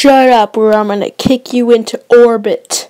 Shut up or I'm gonna kick you into orbit.